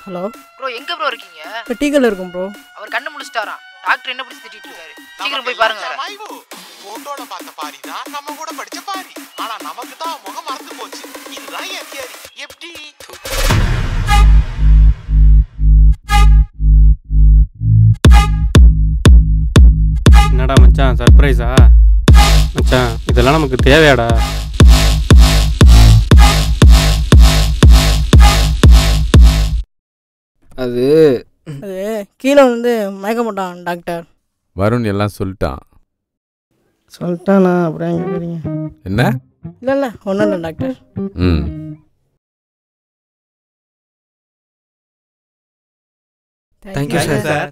Hello bro எங்க bro இருக்கீங்க? இப்போ இருக்கும் ப்ரோ அவர் கண்ணு முடிச்சிட்டாராம் டாக்டர் என்ன பிடிச்சி திட்டிட்டு இருக்காரு? சீக்கிரம் போய் பாருங்க. போட்டோல பார்த்த பாரி தான் நம்ம கூட படிச்ச பாரி. ஆனா நமக்கு தான் முகம் மறந்து போச்சு. இதுதான் என் தியரி எப்படி? என்னடா மச்சான் சர்ப்ரைஸா மச்சான் இதெல்லாம் நமக்கு தேவையாடா? அது. அது கீழே வந்து மயக்க மாட்டான் டாக்டர். வருண் எல்லாம் சொல்லிட்டான். சொல்லிட்டானா? அப்புறம் எங்க கேட்குறீங்க என்ன? இல்லை இல்லை. ஒன்றும் இல்லை டாக்டர். ம். Thank you sir